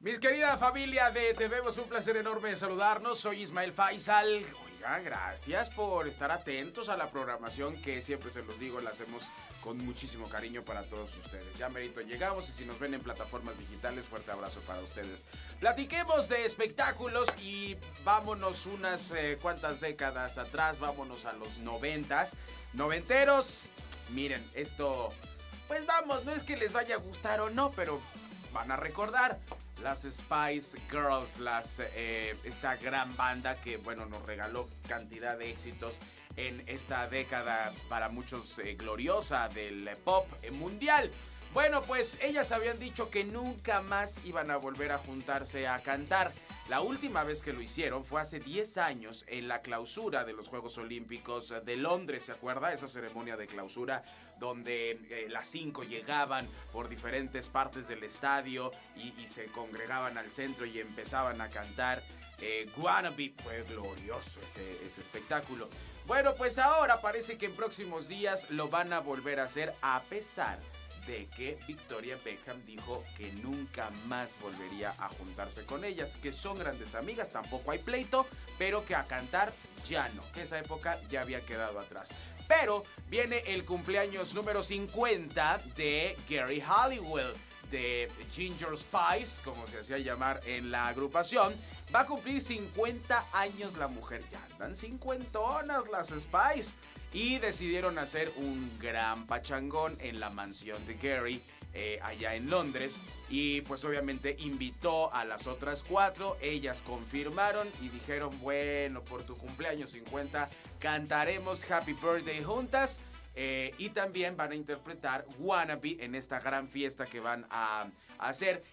Mis querida familia de Te Vemos, un placer enorme saludarnos. Soy Ismael Faisal. Oiga, gracias por estar atentos a la programación que siempre se los digo, la hacemos con muchísimo cariño para todos ustedes. Ya merito llegamos y si nos ven en plataformas digitales, fuerte abrazo para ustedes. Platiquemos de espectáculos y vámonos unas eh, cuantas décadas atrás, vámonos a los noventas. Noventeros, miren, esto, pues vamos, no es que les vaya a gustar o no, pero van a recordar las Spice Girls, las, eh, esta gran banda que bueno nos regaló cantidad de éxitos en esta década para muchos eh, gloriosa del pop mundial. Bueno, pues ellas habían dicho que nunca más iban a volver a juntarse a cantar. La última vez que lo hicieron fue hace 10 años en la clausura de los Juegos Olímpicos de Londres, ¿se acuerda? Esa ceremonia de clausura donde eh, las cinco llegaban por diferentes partes del estadio y, se congregaban al centro y empezaban a cantar. Eh, fue glorioso ese espectáculo. Bueno, pues ahora parece que en próximos días lo van a volver a hacer a pesar de que Victoria Beckham dijo que nunca más volvería a juntarse con ellas, que son grandes amigas, tampoco hay pleito, pero que a cantar ya no, que esa época ya había quedado atrás. Pero viene el cumpleaños número 50 de Gary Halliwell de Ginger Spice, como se hacía llamar en la agrupación, va a cumplir 50 años la mujer. Ya andan cincuentonas las Spice. Y decidieron hacer un gran pachangón en la mansión de Gary, eh, allá en Londres. Y pues obviamente invitó a las otras cuatro. Ellas confirmaron y dijeron, bueno, por tu cumpleaños 50 cantaremos Happy Birthday juntas. Eh, y también van a interpretar Wannabe en esta gran fiesta que van a, a hacer.